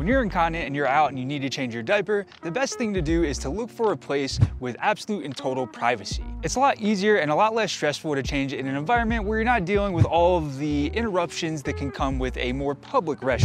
When you're incontinent and you're out and you need to change your diaper, the best thing to do is to look for a place with absolute and total privacy. It's a lot easier and a lot less stressful to change in an environment where you're not dealing with all of the interruptions that can come with a more public restroom.